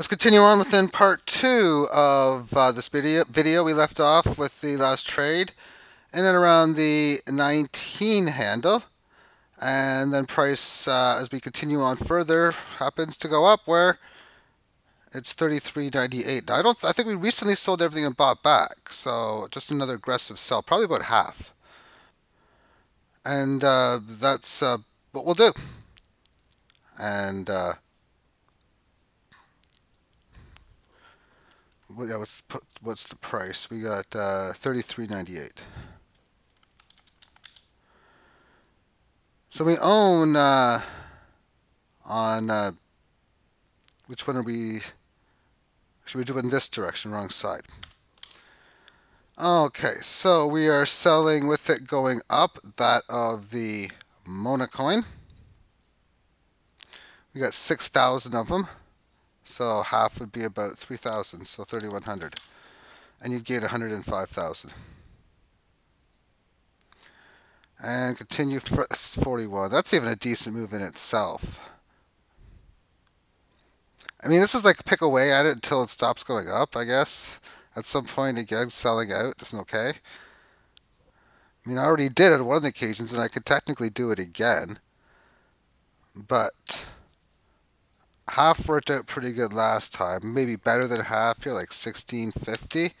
Let's continue on within part two of uh, this video. Video we left off with the last trade, and then around the 19 handle, and then price uh, as we continue on further happens to go up where it's 33.98. Now I don't. I think we recently sold everything and bought back, so just another aggressive sell, probably about half, and uh, that's uh, what we'll do. And uh, yeah, what's what's the price? We got uh, thirty three ninety eight. So we own uh, on uh, which one are we? Should we do it in this direction? Wrong side. Okay, so we are selling with it going up that of the Mona coin. We got 6,000 of them. So half would be about 3,000, so 3,100. And you'd get 105,000. And continue for 41. That's even a decent move in itself. I mean, this is like pick away at it until it stops going up, I guess. At some point, again, selling out isn't okay. I mean, I already did it on one of the occasions, and I could technically do it again. But half worked out pretty good last time. Maybe better than half here, like 1650.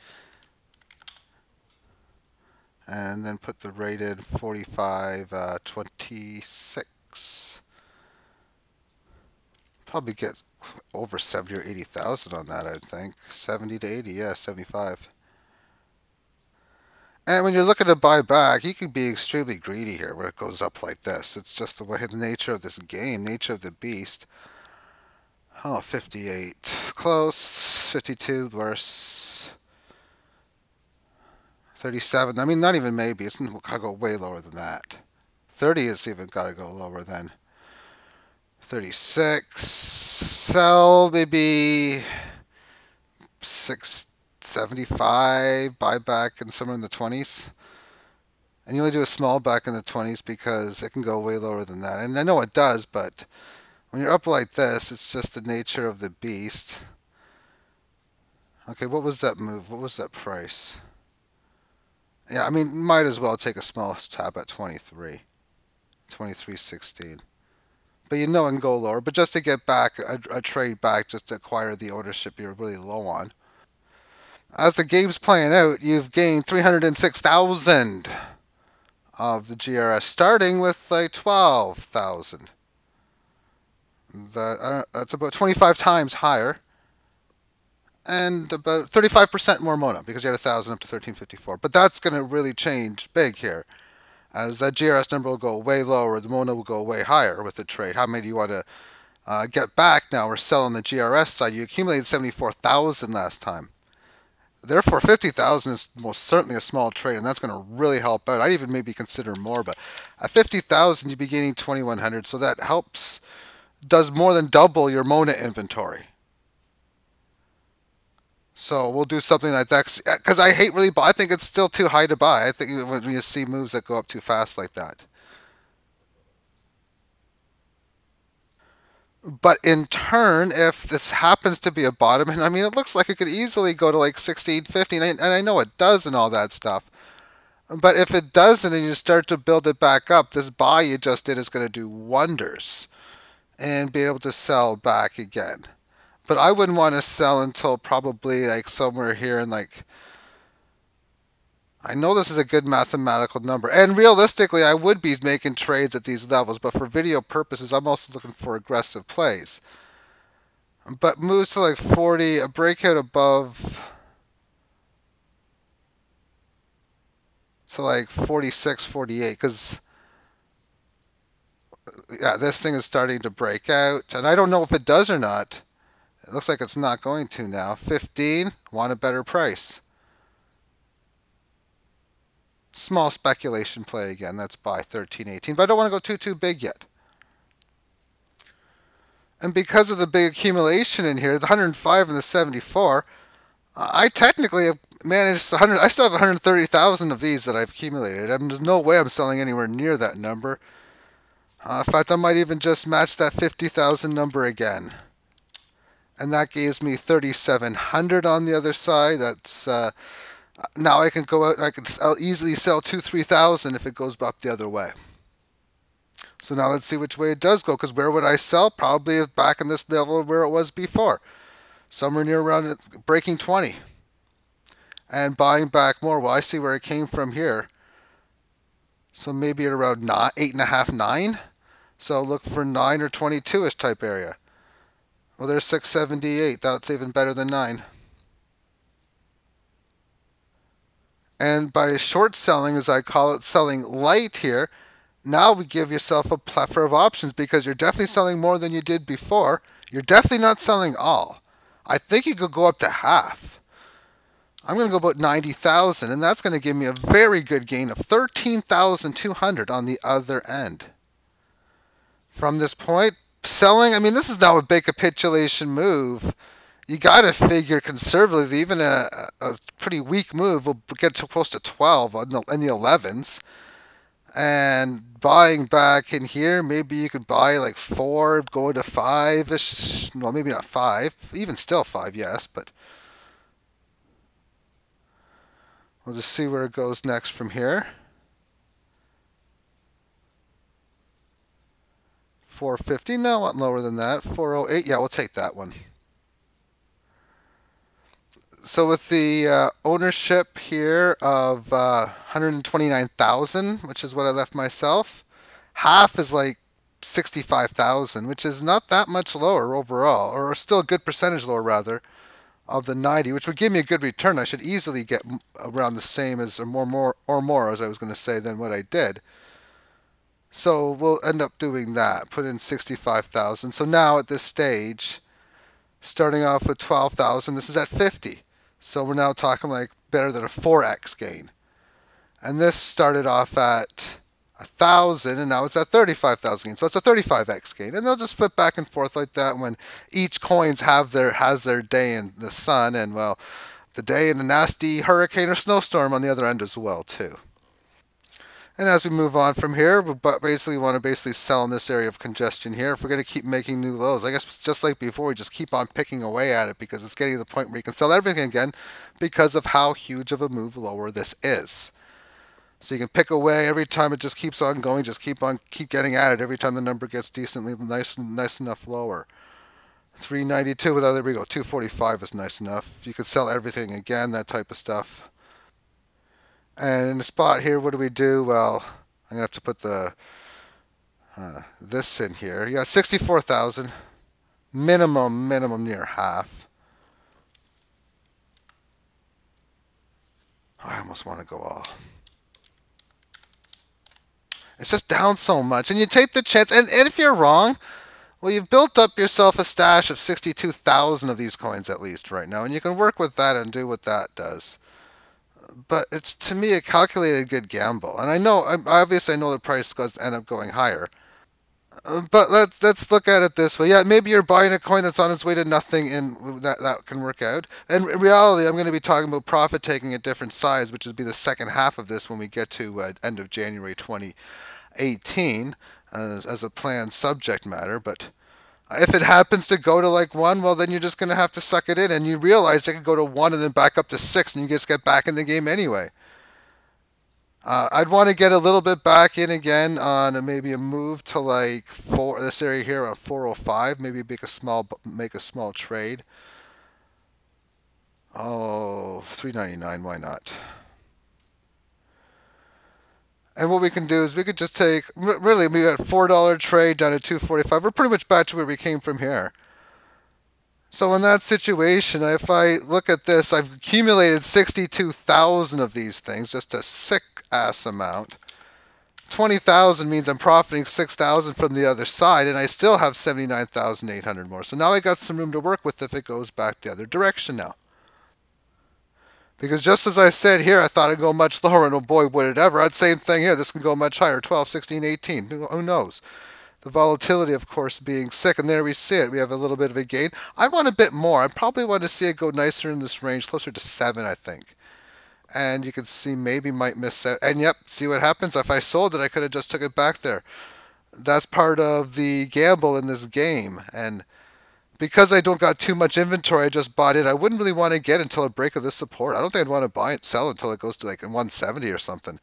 And then put the rate in 45, uh, 26. Probably get over 70 or 80,000 on that, I think. 70 to 80, yeah, 75. And when you're looking to buy back, you can be extremely greedy here when it goes up like this. It's just the way, the nature of this game, nature of the beast. Oh, 58. Close. 52 worse. 37. I mean, not even maybe. It's got to go way lower than that. 30 is even got to go lower than 36. Sell maybe 675. Buy back in somewhere in the 20s. And you only do a small back in the 20s because it can go way lower than that. And I know it does, but when you're up like this, it's just the nature of the beast. Okay, what was that move? What was that price? Yeah, I mean, might as well take a small tap at 23. 23.16. But you know and go lower. But just to get back, a, a trade back, just to acquire the ownership you're really low on. As the game's playing out, you've gained 306,000 of the GRS, starting with like 12,000. That, uh, that's about 25 times higher and about 35% more Mona because you had 1,000 up to 1354. But that's going to really change big here. As that GRS number will go way lower, the Mona will go way higher with the trade. How many do you want to uh, get back now? We're selling the GRS side. You accumulated 74,000 last time. Therefore, 50,000 is most certainly a small trade, and that's going to really help out. I'd even maybe consider more, but at 50,000, you'd be gaining 2,100, so that helps does more than double your Mona inventory. So we'll do something like that because I hate really. I think it's still too high to buy. I think when you see moves that go up too fast like that. But in turn, if this happens to be a bottom, and I mean, it looks like it could easily go to like 16, 15, and I know it does and all that stuff. But if it doesn't and you start to build it back up, this buy you just did is going to do wonders and be able to sell back again. But I wouldn't want to sell until probably like somewhere here in like I know this is a good mathematical number. And realistically, I would be making trades at these levels, but for video purposes, I'm also looking for aggressive plays. But moves to like 40, a breakout above to like 46, 48, because yeah, this thing is starting to break out. And I don't know if it does or not. It looks like it's not going to now. 15, want a better price. Small speculation play again. That's buy 13, 18. But I don't want to go too, too big yet. And because of the big accumulation in here, the 105 and the 74, I technically have managed 100. I still have 130,000 of these that I've accumulated. Mean, there's no way I'm selling anywhere near that number. Uh, in fact, I might even just match that 50,000 number again. And that gives me 3,700 on the other side. That's uh, Now I can go out and I can easily sell two, 3,000 if it goes up the other way. So now let's see which way it does go, because where would I sell? Probably back in this level where it was before. Somewhere near around uh, breaking 20. And buying back more. Well, I see where it came from here. So maybe at around 8.5, 9 so look for 9 or 22ish type area well, there's 678. That's even better than 9. And by short selling, as I call it, selling light here, now we give yourself a plethora of options because you're definitely selling more than you did before. You're definitely not selling all. I think you could go up to half. I'm going to go about 90,000, and that's going to give me a very good gain of 13,200 on the other end. From this point, selling, I mean, this is now a big capitulation move. You got to figure conservatively, even a, a pretty weak move will get to close to 12 in the, in the 11s. And buying back in here, maybe you could buy like four, go to five ish. Well, maybe not five, even still five, yes, but we'll just see where it goes next from here. 450. No, want lower than that. 408. Yeah, we'll take that one. So with the uh, ownership here of uh, 129,000, which is what I left myself, half is like 65,000, which is not that much lower overall, or still a good percentage lower rather, of the 90, which would give me a good return. I should easily get around the same as or more, more or more as I was going to say than what I did. So we'll end up doing that, put in 65,000. So now at this stage, starting off with 12,000, this is at 50. So we're now talking like better than a 4x gain. And this started off at a thousand and now it's at 35,000 gain. So it's a 35x gain. And they'll just flip back and forth like that when each coins have their has their day in the sun and well the day in a nasty hurricane or snowstorm on the other end as well too. And as we move on from here, we basically want to basically sell in this area of congestion here. If we're going to keep making new lows, I guess just like before, we just keep on picking away at it because it's getting to the point where you can sell everything again because of how huge of a move lower this is. So you can pick away every time it just keeps on going, just keep on keep getting at it every time the number gets decently nice nice enough lower. 392 without there we go. 245 is nice enough. You could sell everything again, that type of stuff. And in the spot here, what do we do? Well, I'm going to have to put the uh, this in here. You got 64,000. Minimum, minimum near half. I almost want to go all. It's just down so much. And you take the chance. And, and if you're wrong, well, you've built up yourself a stash of 62,000 of these coins at least right now. And you can work with that and do what that does but it's to me a calculated good gamble. And I know, obviously, I know the price does end up going higher. Uh, but let's let's look at it this way. Yeah, maybe you're buying a coin that's on its way to nothing, and that that can work out. And in reality, I'm going to be talking about profit taking at different sides, which would be the second half of this when we get to uh, end of January 2018 uh, as a planned subject matter. But if it happens to go to like one, well, then you're just going to have to suck it in. And you realize it could go to one and then back up to six, and you just get back in the game anyway. Uh, I'd want to get a little bit back in again on maybe a move to like four this area here on 405. Maybe make a small make a small trade. Oh, 399. Why not? And what we can do is we could just take, really, we got $4 trade down to 245 We're pretty much back to where we came from here. So in that situation, if I look at this, I've accumulated 62,000 of these things, just a sick ass amount. 20,000 means I'm profiting 6,000 from the other side, and I still have 79,800 more. So now I got some room to work with if it goes back the other direction now. Because just as I said here, I thought it'd go much lower, and oh boy, would it ever. I'd same thing here. This can go much higher 12, 16, 18. Who knows? The volatility, of course, being sick, and there we see it. We have a little bit of a gain. I want a bit more. I probably want to see it go nicer in this range, closer to 7, I think. And you can see maybe might miss out. And yep, see what happens. If I sold it, I could have just took it back there. That's part of the gamble in this game. And because I don't got too much inventory, I just bought it. I wouldn't really want to get until a break of this support. I don't think I'd want to buy it, sell until it goes to like 170 or something.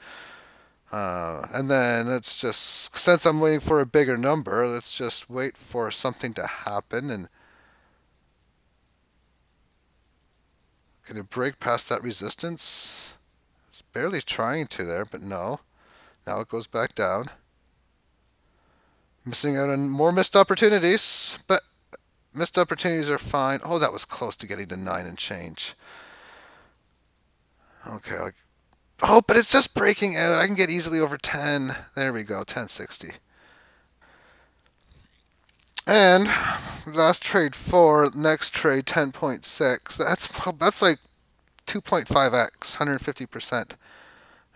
Uh, and then it's just since I'm waiting for a bigger number, let's just wait for something to happen and can it break past that resistance? It's barely trying to there, but no. Now it goes back down. Missing out on more missed opportunities, but missed opportunities are fine. Oh, that was close to getting to nine and change. Okay, Oh, but it's just breaking out. I can get easily over 10. There we go, 1060. And last trade 4, next trade 10.6. That's that's like 2.5x, 150%.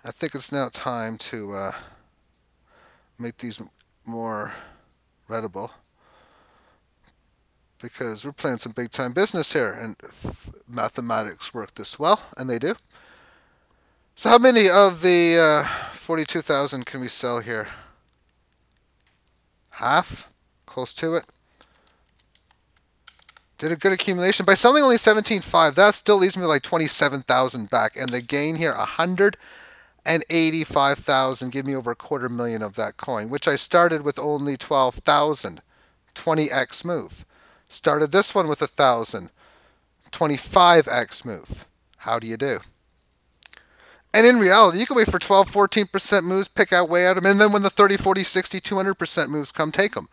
I think it's now time to uh, make these more readable because we're playing some big time business here and mathematics work this well, and they do. So how many of the uh, 42,000 can we sell here? Half? Close to it? Did a good accumulation. By selling only 17.5, that still leaves me like 27,000 back. And the gain here, 185,000. Give me over a quarter million of that coin, which I started with only 12,000. 20x move. Started this one with a 1,000. 25x move. How do you do? And in reality, you can wait for 12, 14% moves, pick out way out of them, and then when the 30, 40, 60, 200% moves come, take them.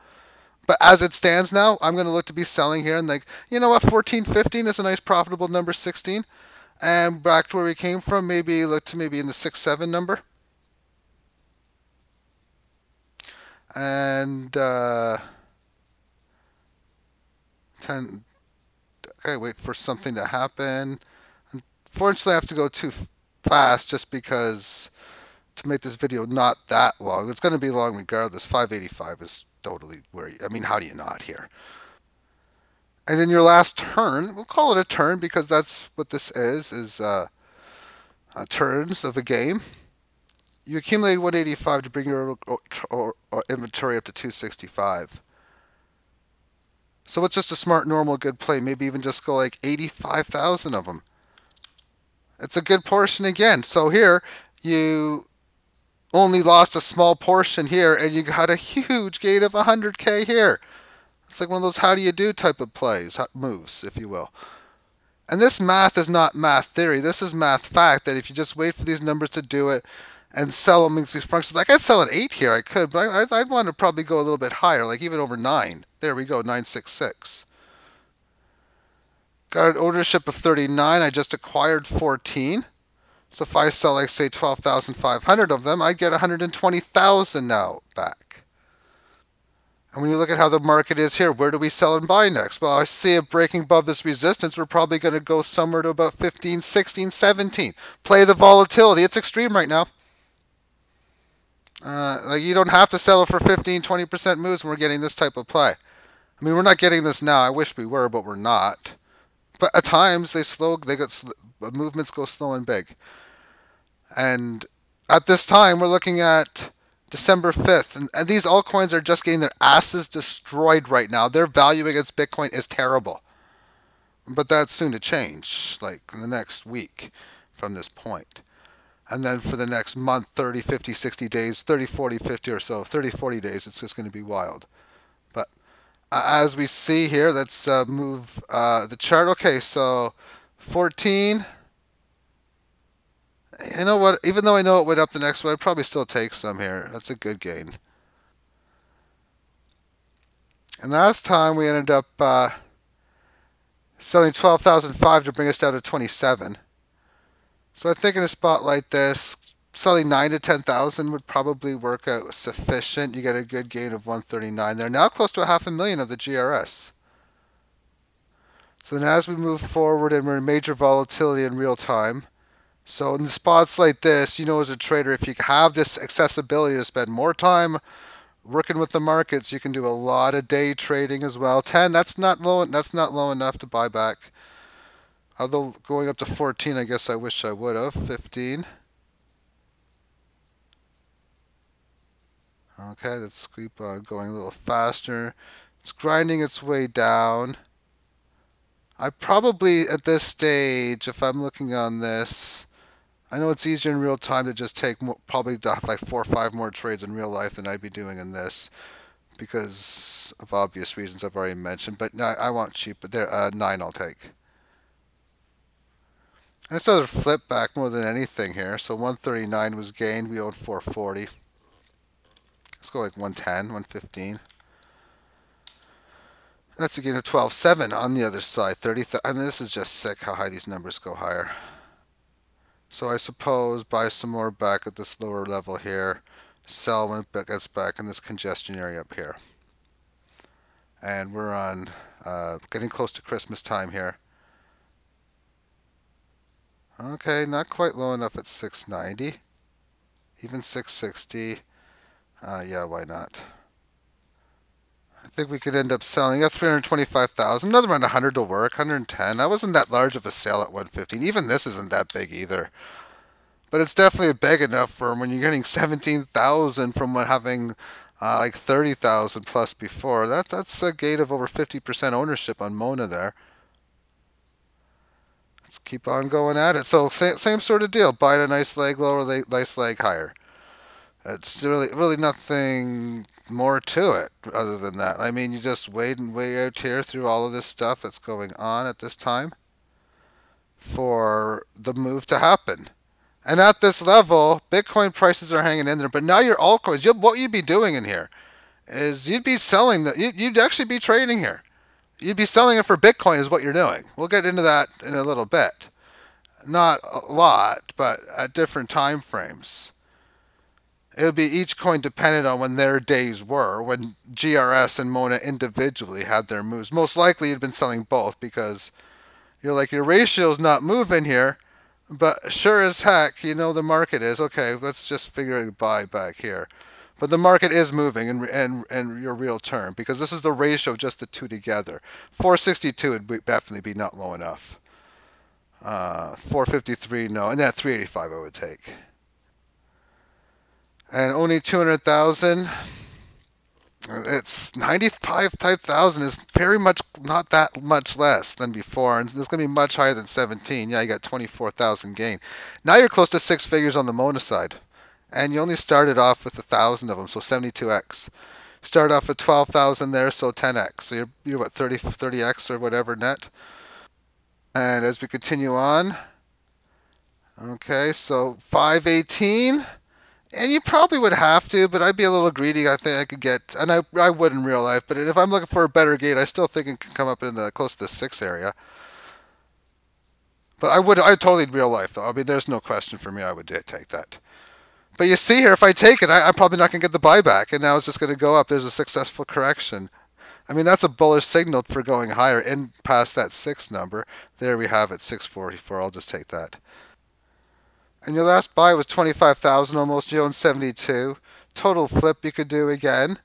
But as it stands now, I'm going to look to be selling here and like, you know what, 14, 15 is a nice profitable number, 16. And back to where we came from, maybe look to maybe in the 6, 7 number. And uh, 10, okay, wait for something to happen. Unfortunately, I have to go too fast just because to make this video not that long. It's going to be long regardless. 585 is totally where, you, I mean, how do you not here? And then your last turn, we'll call it a turn because that's what this is, is uh, uh, turns of a game. You accumulate 185 to bring your or, or, or inventory up to 265. So it's just a smart, normal, good play. Maybe even just go like 85,000 of them. It's a good portion again. So here you only lost a small portion here and you got a huge gain of 100k here. It's like one of those how do you do type of plays, moves, if you will. And this math is not math theory. This is math fact that if you just wait for these numbers to do it and sell them these functions, like I'd sell an 8 here, I could, but I, I'd want to probably go a little bit higher, like even over 9. There we go, 966. Got an ownership of 39. I just acquired 14. So if I sell, like, say, 12,500 of them, I get 120,000 now back. And when you look at how the market is here, where do we sell and buy next? Well, I see it breaking above this resistance. We're probably going to go somewhere to about 15, 16, 17. Play the volatility. It's extreme right now. Uh, like you don't have to settle for 15, 20% moves when we're getting this type of play. I mean, we're not getting this now. I wish we were, but we're not. But at times they slow, they get movements go slow and big. And at this time, we're looking at December 5th, and, and these altcoins are just getting their asses destroyed right now. Their value against Bitcoin is terrible. But that's soon to change, like in the next week from this point. And then for the next month, 30, 50, 60 days, 30, 40, 50 or so, 30, 40 days, it's just going to be wild But as we see here, let's uh, move uh, the chart. Okay, so 14. You know what? Even though I know it went up the next one, I'd probably still take some here. That's a good gain. And last time we ended up uh, selling 12,005 to bring us down to 27. So I think in a spot like this, selling nine to ten thousand would probably work out sufficient. You get a good gain of 139 there. Now close to a half a million of the GRS. So then as we move forward and we're in major volatility in real time, so in the spots like this, you know as a trader, if you have this accessibility to spend more time working with the markets, you can do a lot of day trading as well. 10, that's not low that's not low enough to buy back. Although going up to 14, I guess I wish I would have. 15. Okay, let's keep on going a little faster. It's grinding its way down. I probably at this stage, if I'm looking on this, I know it's easier in real time to just take more, probably like four or five more trades in real life than I'd be doing in this because of obvious reasons I've already mentioned. But I, I want cheap, but there uh, nine I'll take. And it's another flip back more than anything here. So 139 was gained. We owed 440. Let's go like 110, 115. That's a gain of 12.7 on the other side. 30. Th- I mean, this is just sick how high these numbers go higher. So I suppose buy some more back at this lower level here. Sell when it gets back in this congestion area up here. And we're on uh, getting close to Christmas time here. Okay, not quite low enough at 690. Even 660. Uh, yeah, why not? I think we could end up selling at 325,000. Another around 100 to work, 110. That wasn't that large of a sale at 115. Even this isn't that big either. But it's definitely big enough for when you're getting 17,000 from having uh, like 30,000 plus before. That that's a gate of over 50% ownership on Mona there. Keep on going at it. So same, same sort of deal. Buy a nice leg lower, nice leg higher. It's really really nothing more to it other than that. I mean, you just wait and wait out here through all of this stuff that's going on at this time for the move to happen. And at this level, Bitcoin prices are hanging in there. But now your altcoins, you, what you'd be doing in here is you'd be selling the, you'd actually be trading here. You'd be selling it for Bitcoin is what you're doing. We'll get into that in a little bit. Not a lot, but at different time frames it would be each coin dependent on when their days were, when GRS and Mona individually had their moves. Most likely you'd been selling both because you're like, your ratio's not moving here, but sure as heck, you know the market is. Okay, let's just figure a buy back here. But the market is moving in, in, in your real term because this is the ratio of just the two together. 462 would be, definitely be not low enough. Uh, 453, no. And that 385 I would take and only 200,000 it's 95 type thousand is very much not that much less than before and it's going to be much higher than 17 yeah you got 24,000 gain now you're close to six figures on the Mona side and you only started off with a thousand of them so 72x start off with 12,000 there so 10x so you're, you're what 30 30x or whatever net and as we continue on okay so 518 and you probably would have to, but I'd be a little greedy. I think I could get, and I, I would in real life, but if I'm looking for a better gate, I still think it can come up in the close to the six area. But I would, I totally in real life though. I mean, there's no question for me. I would take that. But you see here, if I take it, I, am probably not going to get the buyback, and now it's just going to go up. There's a successful correction. I mean, that's a bullish signal for going higher and past that six number. There we have it, 644. I'll just take that. And your last buy was 25,000 almost. You own 72. Total flip you could do again.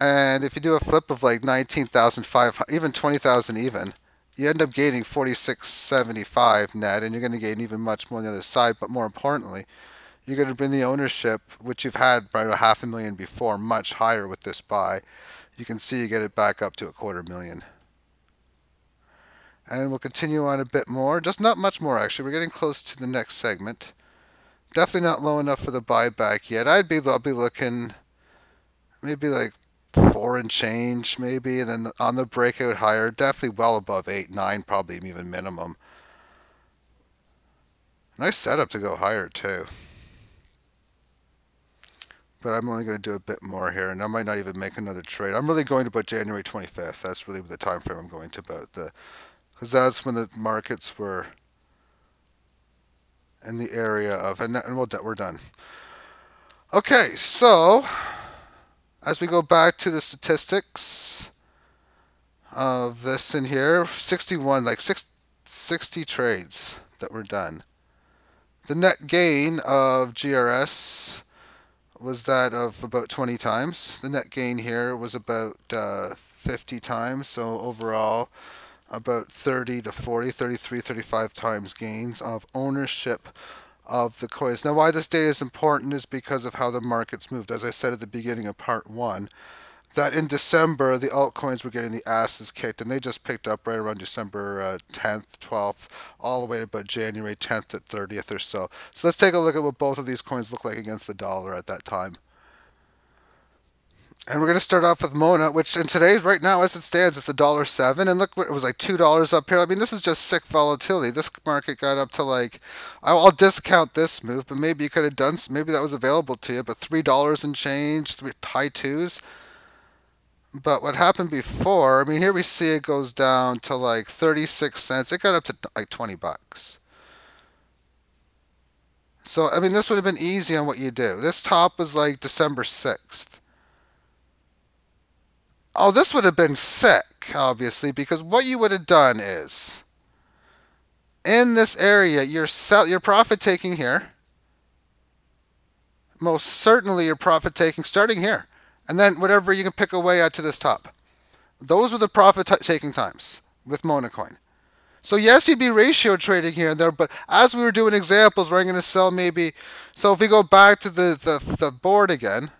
And if you do a flip of like 19,500, even 20,000 even, you end up gaining 4675 net and you're going to gain even much more on the other side. But more importantly, you're going to bring the ownership, which you've had by a half a million before, much higher with this buy. You can see you get it back up to a quarter million. And we'll continue on a bit more, just not much more actually. We're getting close to the next segment. Definitely not low enough for the buyback yet. I'd be I'll be looking maybe like four and change maybe, and then on the breakout higher, definitely well above eight, nine, probably even minimum. Nice setup to go higher too. But I'm only going to do a bit more here, and I might not even make another trade. I'm really going to about January 25th. That's really the time frame I'm going to about the because that's when the markets were in the area of, and, and we'll, we're done. Okay, so as we go back to the statistics of this in here, 61, like six, 60 trades that were done. The net gain of GRS was that of about 20 times. The net gain here was about uh, 50 times. So overall, about 30 to 40, 33, 35 times gains of ownership of the coins. Now, why this data is important is because of how the markets moved. As I said at the beginning of part one, that in December the altcoins were getting the asses kicked, and they just picked up right around December uh, 10th, 12th, all the way to about January 10th to 30th or so. So let's take a look at what both of these coins look like against the dollar at that time. And we're going to start off with Mona, which in today's right now as it stands, it's a dollar seven. And look, it was like two dollars up here. I mean, this is just sick volatility. This market got up to like, I'll discount this move, but maybe you could have done, maybe that was available to you, but three dollars and change, three high twos. But what happened before, I mean, here we see it goes down to like 36 cents. It got up to like 20 bucks. So, I mean, this would have been easy on what you do. This top was like December 6th. Oh, this would have been sick, obviously, because what you would have done is in this area, you're sell, you're profit taking here. Most certainly, you're profit taking starting here, and then whatever you can pick away at to this top. Those are the profit taking times with Monacoin. So yes, you'd be ratio trading here and there, but as we were doing examples where I'm going to sell maybe, so if we go back to the, the, the board again,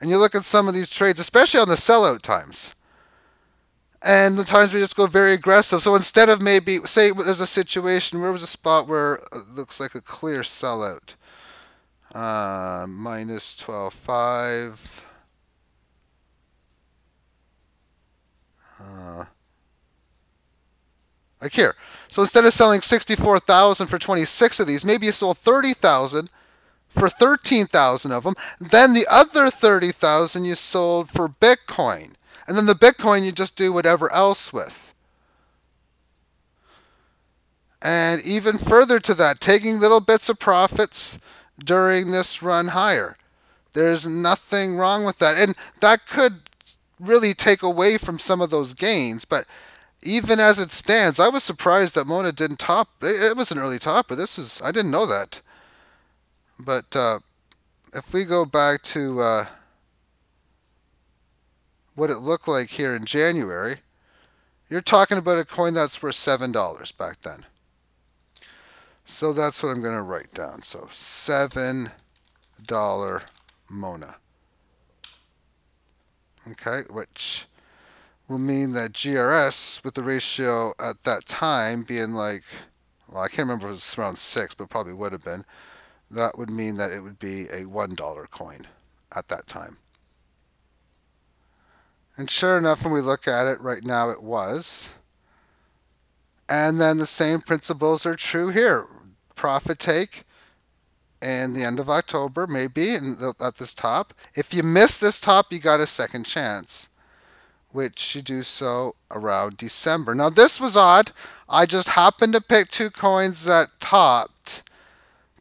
and you look at some of these trades, especially on the sellout times, and the times we just go very aggressive. So instead of maybe, say there's a situation, where was a spot where it looks like a clear sellout? Uh, minus 12.5. Uh, like here. So instead of selling 64,000 for 26 of these, maybe you sold 30,000 for 13,000 of them. Then the other 30,000 you sold for Bitcoin. And then the Bitcoin you just do whatever else with. And even further to that, taking little bits of profits during this run higher. There's nothing wrong with that. And that could really take away from some of those gains. But even as it stands, I was surprised that Mona didn't top. It was an early topper. This is, I didn't know that. But uh, if we go back to uh, what it looked like here in January, you're talking about a coin that's worth $7 back then. So that's what I'm going to write down. So $7 Mona. Okay, which will mean that GRS with the ratio at that time being like, well, I can't remember if it was around 6, but probably would have been that would mean that it would be a $1 coin at that time. And sure enough, when we look at it right now, it was. And then the same principles are true here. Profit take and the end of October, maybe at this top. If you miss this top, you got a second chance, which you do so around December. Now, this was odd. I just happened to pick two coins that topped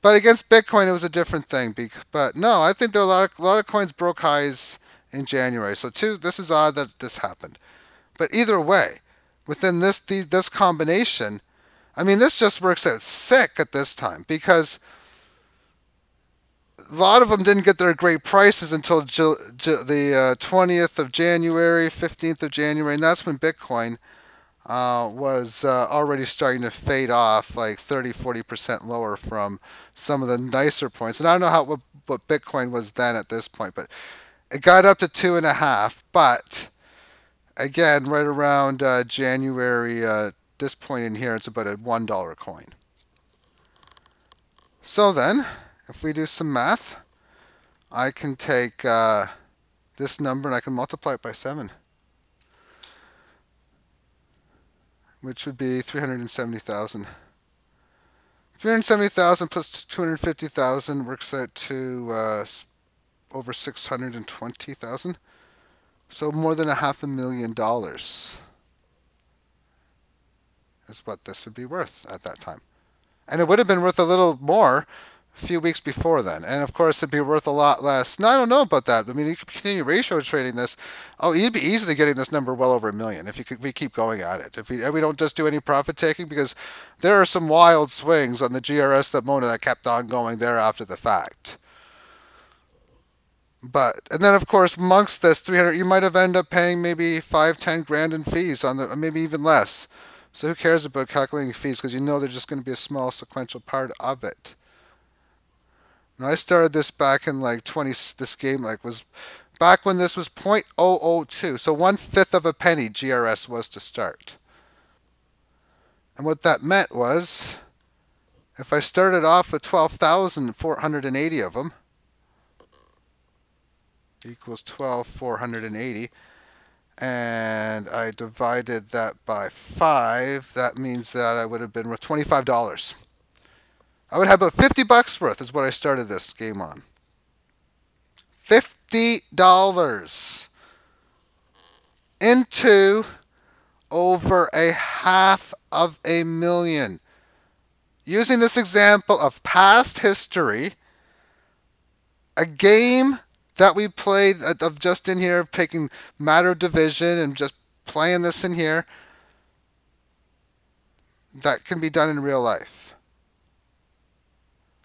but against Bitcoin, it was a different thing. But no, I think there are a lot of, a lot of coins broke highs in January. So two, this is odd that this happened. But either way, within this this combination, I mean, this just works out sick at this time because a lot of them didn't get their great prices until the uh, 20th of January, 15th of January, and that's when Bitcoin uh, was uh, already starting to fade off like 30 40% lower from some of the nicer points. And i don't know how what, what bitcoin was then at this point but it got up to two and a half but again right around uh, january uh, this point in here it's about a one dollar coin. So then if we do some math i can take uh, this number and i can multiply it by seven which would be 370,000. 370,000 plus 250,000 works out to uh, over 620,000. So more than a half a million dollars is what this would be worth at that time. And it would have been worth a little more a few weeks before then. And of course, it'd be worth a lot less. No, I don't know about that. I mean, you could continue ratio trading this. Oh, you'd be easily getting this number well over a million if you could, we keep going at it. If we, we don't just do any profit taking, because there are some wild swings on the GRS that Mona that kept on going there after the fact. But and then of course amongst this 300, you might have ended up paying maybe five, ten grand in fees on the, maybe even less. So who cares about calculating fees because you know they're just going to be a small sequential part of it. And I started this back in like 20. This game like was back when this was 0.002. So one fifth of a penny GRS was to start. And what that meant was, if I started off with 12,480 of them, equals 12,480, and I divided that by 5, that means that I would have been worth $25. I would have about 50 bucks worth is what I started this game on. $50 into over a half of a million. Using this example of past history, a game that we played uh, of just in here, picking matter of division and just playing this in here, that can be done in real life.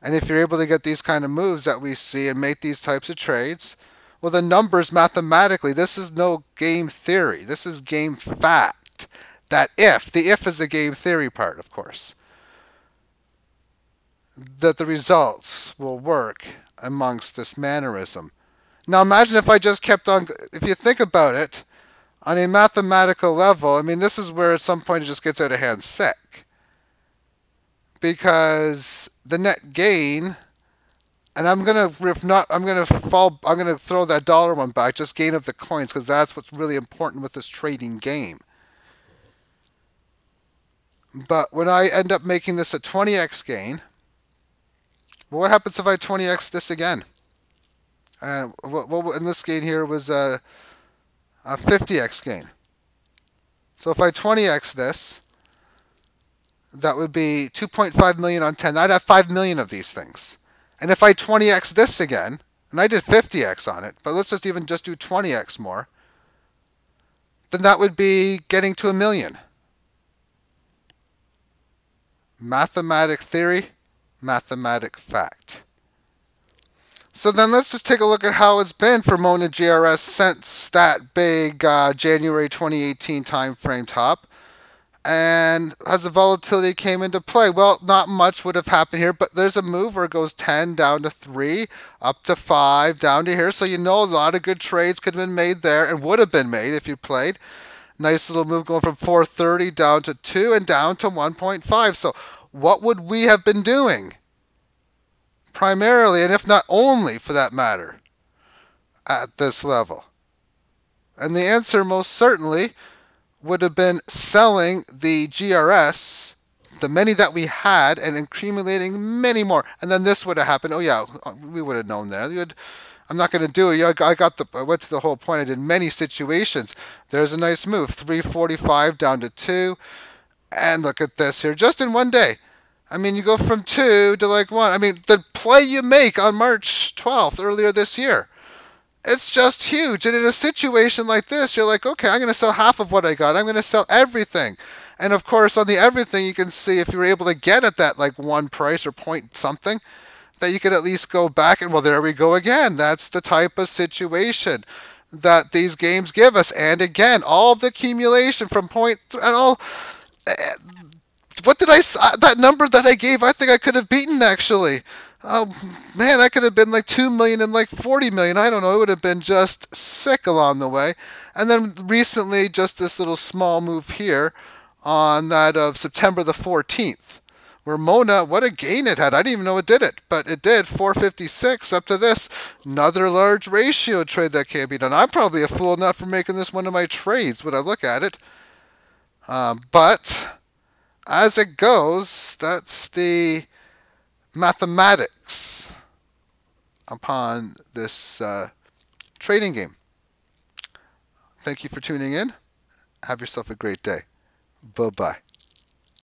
And if you're able to get these kind of moves that we see and make these types of trades, well, the numbers mathematically, this is no game theory. This is game fact. That if, the if is the game theory part, of course, that the results will work amongst this mannerism. Now imagine if I just kept on, if you think about it, on a mathematical level, I mean, this is where at some point it just gets out of hand sick. Because the net gain, and I'm gonna if not I'm gonna fall I'm gonna throw that dollar one back, just gain of the coins, because that's what's really important with this trading game. But when I end up making this a 20x gain, well, what happens if I 20x this again? And uh, what, what in this gain here was a, a 50x gain. So if I 20x this, that would be 2.5 million on 10. I'd have 5 million of these things. And if I 20x this again, and I did 50x on it, but let's just even just do 20x more, then that would be getting to a million. Mathematic theory, mathematic fact. So then let's just take a look at how it's been for Mona GRS since that big uh, January 2018 timeframe top and as the volatility came into play. Well, not much would have happened here, but there's a move where it goes 10 down to 3, up to 5, down to here. So you know a lot of good trades could have been made there and would have been made if you played. Nice little move going from 430 down to 2 and down to 1.5. So what would we have been doing? Primarily, and if not only for that matter, at this level. And the answer most certainly would have been selling the GRS, the many that we had, and accumulating many more. And then this would have happened. Oh yeah, we would have known that. Would, I'm not going to do it. I got the. I went to the whole point. I did many situations. There's a nice move. 345 down to two, and look at this here, just in one day. I mean, you go from two to like one. I mean, the play you make on March 12th earlier this year it's just huge. And in a situation like this, you're like, okay, I'm going to sell half of what I got. I'm going to sell everything. And of course, on the everything, you can see if you're able to get at that like one price or point something, that you could at least go back and, well, there we go again. That's the type of situation that these games give us. And again, all the accumulation from point th- and all. Eh, what did I, that number that I gave, I think I could have beaten actually oh man, I could have been like 2 million and like 40 million. I don't know. It would have been just sick along the way. And then recently, just this little small move here on that of September the 14th, where Mona, what a gain it had. I didn't even know it did it, but it did 456 up to this. Another large ratio trade that can't be done. I'm probably a fool enough for making this one of my trades when I look at it. Um, but as it goes, that's the mathematics upon this uh, trading game. Thank you for tuning in. Have yourself a great day. Bye bye.